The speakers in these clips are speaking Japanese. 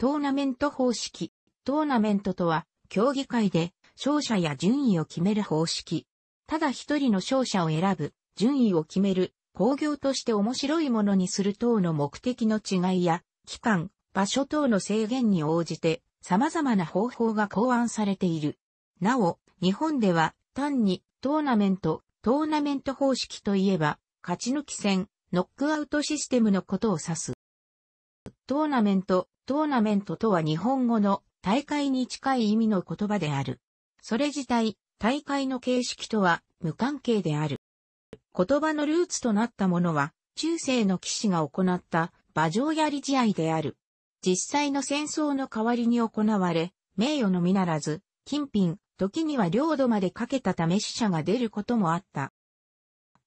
トーナメント方式。トーナメントとは、競技会で勝者や順位を決める方式。ただ一人の勝者を選ぶ、順位を決める、工業として面白いものにする等の目的の違いや、期間、場所等の制限に応じて、様々な方法が考案されている。なお、日本では単にトーナメント、トーナメント方式といえば、勝ち抜き戦、ノックアウトシステムのことを指す。トーナメント、トーナメントとは日本語の大会に近い意味の言葉である。それ自体、大会の形式とは無関係である。言葉のルーツとなったものは、中世の騎士が行った馬上槍試合である。実際の戦争の代わりに行われ、名誉のみならず、金品、時には領土までかけたため死者が出ることもあった。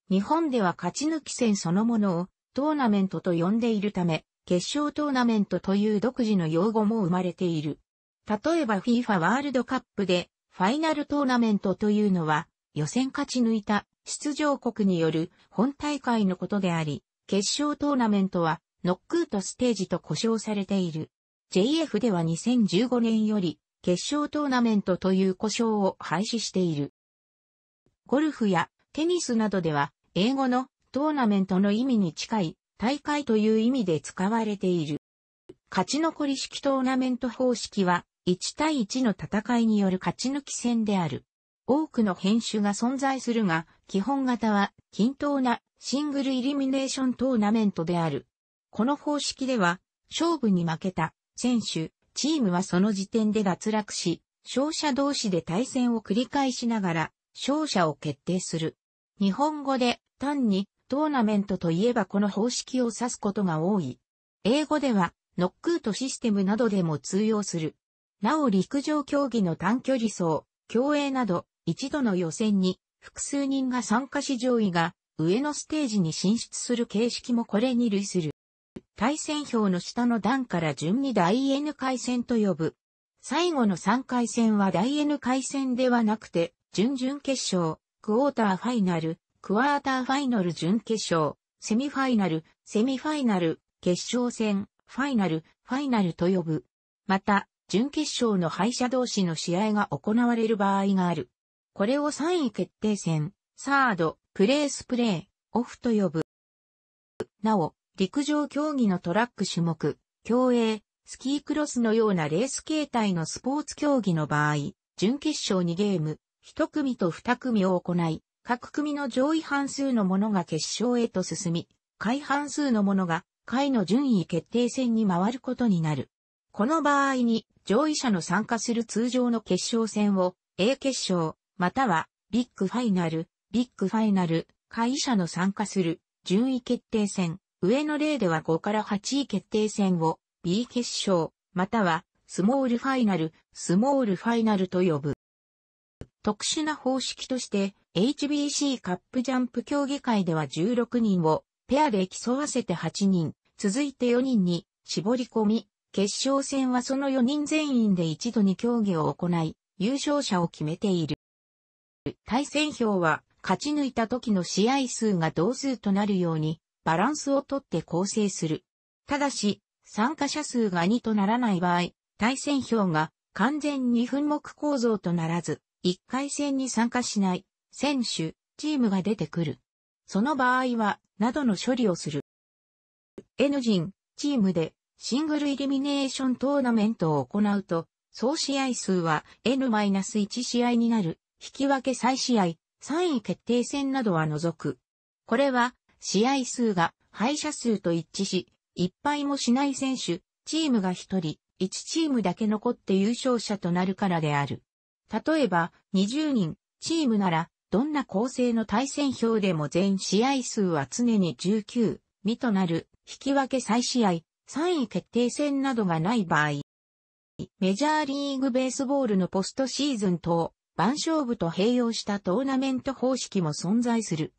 日本では勝ち抜き戦そのものをトーナメントと呼んでいるため、決勝トーナメントという独自の用語も生まれている。例えば FIFA ワールドカップでファイナルトーナメントというのは予選勝ち抜いた出場国による本大会のことであり、決勝トーナメントはノックートステージと呼称されている。JF では2015年より決勝トーナメントという呼称を廃止している。ゴルフやテニスなどでは英語のトーナメントの意味に近い大会という意味で使われている。勝ち残り式トーナメント方式は1対1の戦いによる勝ち抜き戦である。多くの編集が存在するが、基本型は均等なシングルイリミネーショントーナメントである。この方式では、勝負に負けた選手、チームはその時点で脱落し、勝者同士で対戦を繰り返しながら、勝者を決定する。日本語で単にトーナメントといえばこの方式を指すことが多い。英語ではノックートシステムなどでも通用する。なお陸上競技の短距離走、競泳など一度の予選に複数人が参加し上位が上のステージに進出する形式もこれに類する。対戦表の下の段から順に第 N 回戦と呼ぶ。最後の3回戦は第 N 回戦ではなくて、準々決勝、クォーターファイナル、クワーターファイナル準決勝、セミファイナル、セミファイナル、決勝戦、ファイナル、ファイナルと呼ぶ。また、準決勝の敗者同士の試合が行われる場合がある。これを3位決定戦、サード、プレースプレー、オフと呼ぶ。なお、陸上競技のトラック種目、競泳、スキークロスのようなレース形態のスポーツ競技の場合、準決勝2ゲーム、1組と2組を行い、各組の上位半数の者が決勝へと進み、下位半数の者が下位の順位決定戦に回ることになる。この場合に上位者の参加する通常の決勝戦を A 決勝、またはビッグファイナル、ビッグファイナル、下位者の参加する順位決定戦、上の例では5から8位決定戦を B 決勝、またはスモールファイナル、スモールファイナルと呼ぶ。特殊な方式として HBC カップジャンプ競技会では16人をペアで競わせて8人、続いて4人に絞り込み、決勝戦はその4人全員で一度に競技を行い、優勝者を決めている。対戦表は勝ち抜いた時の試合数が同数となるようにバランスをとって構成する。ただし、参加者数が2とならない場合、対戦表が完全に分目構造とならず、1回戦に参加しない選手、チームが出てくる。その場合は、などの処理をする。N 人、チームでシングルイリミネーショントーナメントを行うと、総試合数は N-1 試合になる、引き分け再試合、3位決定戦などは除く。これは試合数が敗者数と一致し、一敗もしない選手、チームが一人、一チームだけ残って優勝者となるからである。例えば、20人、チームなら、どんな構成の対戦表でも全試合数は常に19、2となる、引き分け再試合、3位決定戦などがない場合。メジャーリーグベースボールのポストシーズン等、番勝負と併用したトーナメント方式も存在する。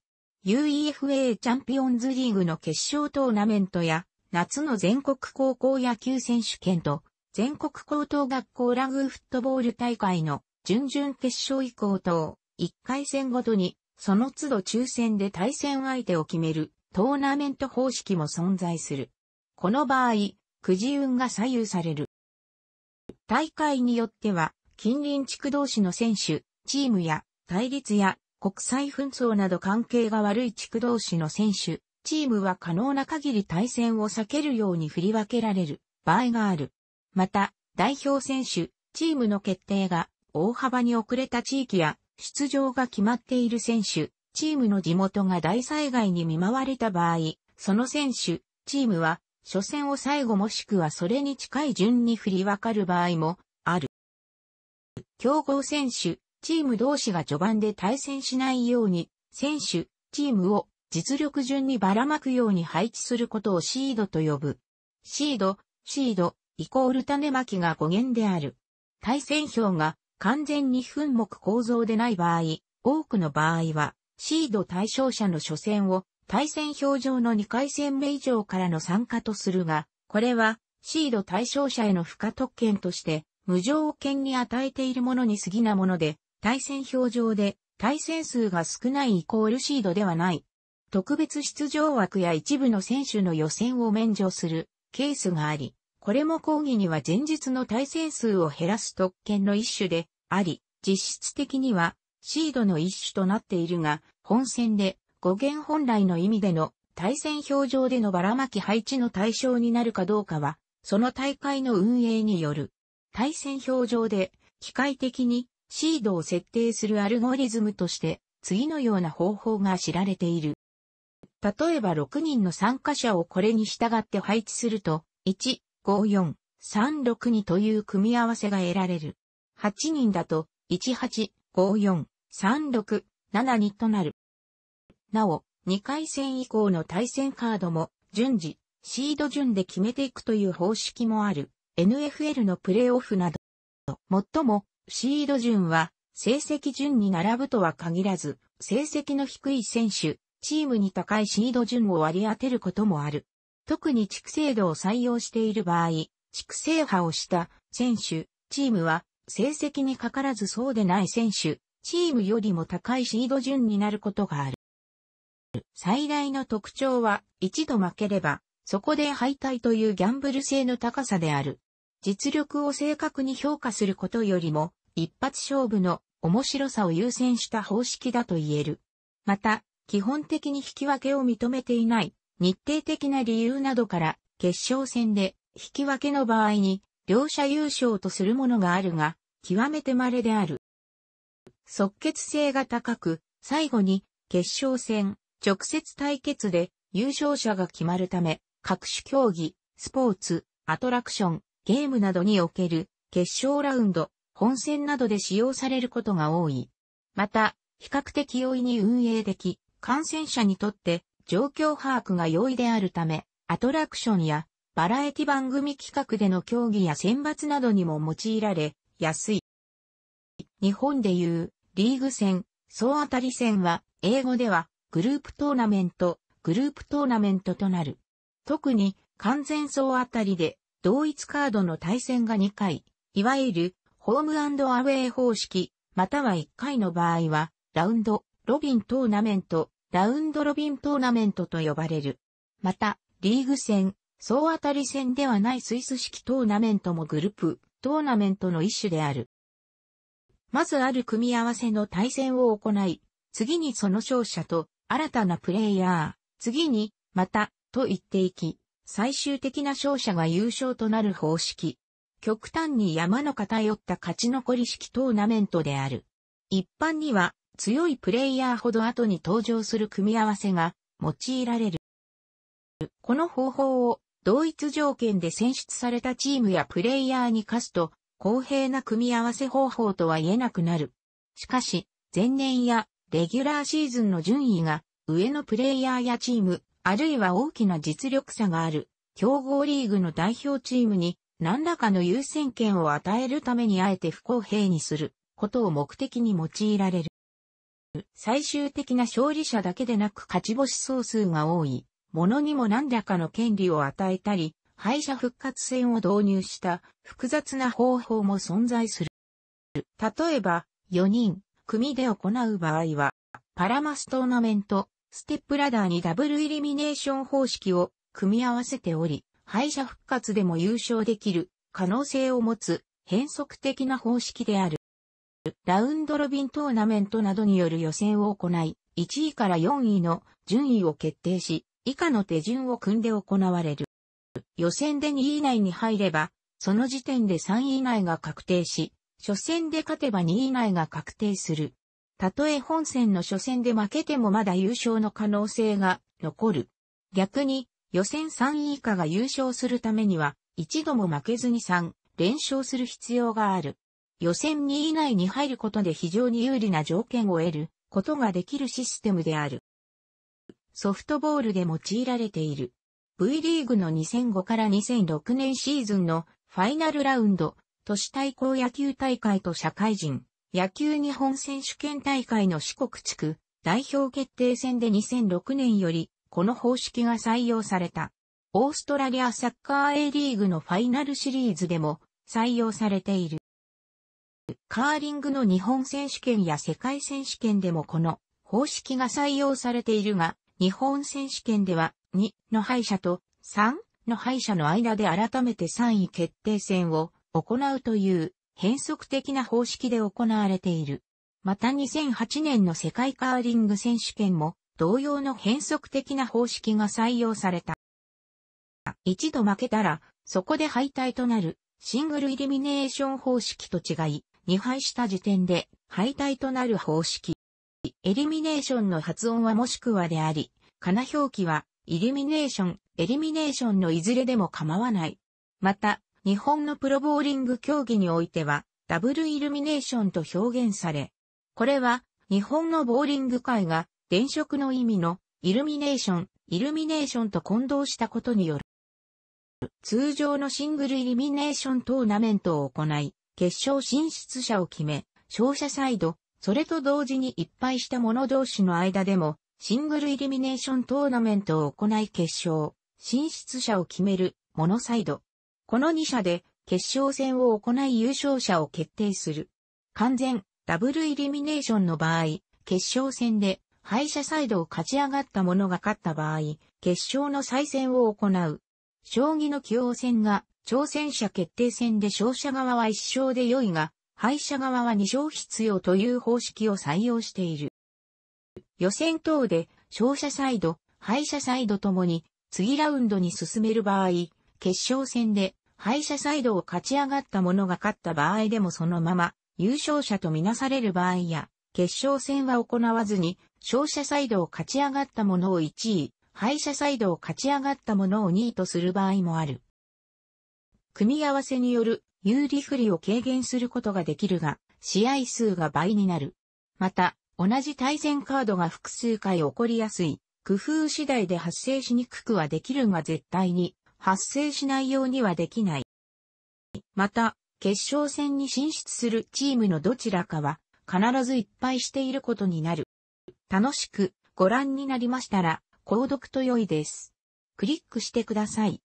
UEFA チャンピオンズリーグの決勝トーナメントや、夏の全国高校野球選手権と、全国高等学校ラグフットボール大会の準々決勝以降等、1回戦ごとに、その都度抽選で対戦相手を決めるトーナメント方式も存在する。この場合、くじ運が左右される。大会によっては、近隣地区同士の選手、チームや対立や国際紛争など関係が悪い地区同士の選手、チームは可能な限り対戦を避けるように振り分けられる場合がある。また、代表選手、チームの決定が大幅に遅れた地域や出場が決まっている選手、チームの地元が大災害に見舞われた場合、その選手、チームは初戦を最後もしくはそれに近い順に振り分かる場合もある。競合選手、チーム同士が序盤で対戦しないように、選手、チームを実力順にばらまくように配置することをシードと呼ぶ。シード、シード、イコール種まきが語源である。対戦表が完全に分目構造でない場合、多くの場合は、シード対象者の初戦を対戦表上の2回戦目以上からの参加とするが、これはシード対象者への付加特権として無条件に与えているものに過ぎなもので、対戦表上で対戦数が少ないイコールシードではない。特別出場枠や一部の選手の予選を免除するケースがあり、これも講義には前日の対戦数を減らす特権の一種であり、実質的にはシードの一種となっているが、本戦で語源本来の意味での対戦表上でのばらまき配置の対象になるかどうかは、その大会の運営による。対戦表上で機械的にシードを設定するアルゴリズムとして次のような方法が知られている。例えば6人の参加者をこれに従って配置すると、1、54、362という組み合わせが得られる。8人だと、18、54、36、72となる。なお、2回戦以降の対戦カードも順次、シード順で決めていくという方式もある。NFL のプレイオフなど。もっとも、シード順は成績順に並ぶとは限らず、成績の低い選手、チームに高いシード順を割り当てることもある。特に地区制度を採用している場合、地区制覇をした選手、チームは成績にかからずそうでない選手、チームよりも高いシード順になることがある。最大の特徴は一度負ければそこで敗退というギャンブル性の高さである。実力を正確に評価することよりも一発勝負の面白さを優先した方式だと言える。また、基本的に引き分けを認めていない日程的な理由などから決勝戦で引き分けの場合に両者優勝とするものがあるが、極めて稀である。即決性が高く、最後に決勝戦、直接対決で優勝者が決まるため、各種競技、スポーツ、アトラクション、ゲームなどにおける決勝ラウンド、本戦などで使用されることが多い。また、比較的容易に運営でき、感染者にとって状況把握が容易であるため、アトラクションやバラエティ番組企画での競技や選抜などにも用いられやすい。日本でいうリーグ戦、総当たり戦は英語ではグループトーナメント、グループトーナメントとなる。特に完全総当たりで同一カードの対戦が2回、いわゆるホームアウェイ方式、または1回の場合はラウンド、ロビントーナメント、ラウンドロビントーナメントと呼ばれる。また、リーグ戦、総当たり戦ではないスイス式トーナメントもグループ、トーナメントの一種である。まずある組み合わせの対戦を行い、次にその勝者と新たなプレイヤー、次に、また、と言っていき、最終的な勝者が優勝となる方式。極端に山の偏った勝ち残り式トーナメントである。一般には強いプレイヤーほど後に登場する組み合わせが用いられる。この方法を同一条件で選出されたチームやプレイヤーに課すと公平な組み合わせ方法とは言えなくなる。しかし、前年やレギュラーシーズンの順位が上のプレイヤーやチーム、あるいは大きな実力差がある強豪リーグの代表チームに何らかの優先権を与えるためにあえて不公平にすることを目的に用いられる。最終的な勝利者だけでなく勝ち星総数が多い、ものにも何らかの権利を与えたり、敗者復活戦を導入した複雑な方法も存在する。例えば、4人、組で行う場合は、パラマストーナメント、ステップラダーにダブルイリミネーション方式を組み合わせており、敗者復活でも優勝できる可能性を持つ変則的な方式である。ラウンドロビントーナメントなどによる予選を行い、1位から4位の順位を決定し、以下の手順を組んで行われる。予選で2位以内に入れば、その時点で3位以内が確定し、初戦で勝てば2位以内が確定する。たとえ本戦の初戦で負けてもまだ優勝の可能性が残る。逆に、予選3位以下が優勝するためには、一度も負けずに3連勝する必要がある。予選2位以内に入ることで非常に有利な条件を得ることができるシステムである。ソフトボールで用いられている。V リーグの2005から2006年シーズンのファイナルラウンド、都市対抗野球大会と社会人、野球日本選手権大会の四国地区代表決定戦で2006年よりこの方式が採用された。オーストラリアサッカー A リーグのファイナルシリーズでも採用されている。カーリングの日本選手権や世界選手権でもこの方式が採用されているが、日本選手権では2の敗者と3の敗者の間で改めて3位決定戦を行うという変則的な方式で行われている。また2008年の世界カーリング選手権も同様の変則的な方式が採用された。一度負けたら、そこで敗退となるシングルイリミネーション方式と違い、2敗した時点で敗退となる方式。エリミネーションの発音はもしくはであり、かな表記はイリミネーション、エリミネーションのいずれでも構わない。また、日本のプロボーリング競技においては、ダブルイルミネーションと表現され、これは、日本のボーリング界が、電飾の意味の、イルミネーション、イルミネーションと混同したことによる。通常のシングルイルミネーショントーナメントを行い、決勝進出者を決め、勝者サイド、それと同時にいっぱいした者同士の間でも、シングルイルミネーショントーナメントを行い決勝、進出者を決める、モノサイド。この2社で決勝戦を行い優勝者を決定する。完全、ダブルイリミネーションの場合、決勝戦で敗者サイドを勝ち上がった者が勝った場合、決勝の再戦を行う。将棋の棋王戦が挑戦者決定戦で勝者側は1勝で良いが、敗者側は2勝必要という方式を採用している。予選等で勝者サイド、敗者サイドともに次ラウンドに進める場合、決勝戦で敗者サイドを勝ち上がった者が勝った場合でもそのまま優勝者とみなされる場合や、決勝戦は行わずに、勝者サイドを勝ち上がった者を1位、敗者サイドを勝ち上がった者を2位とする場合もある。組み合わせによる有利不利を軽減することができるが、試合数が倍になる。また、同じ対戦カードが複数回起こりやすい、工夫次第で発生しにくくはできるが絶対に発生しないようにはできない。また、決勝戦に進出するチームのどちらかは必ずいっぱいしていることになる。楽しくご覧になりましたら、購読と良いです。クリックしてください。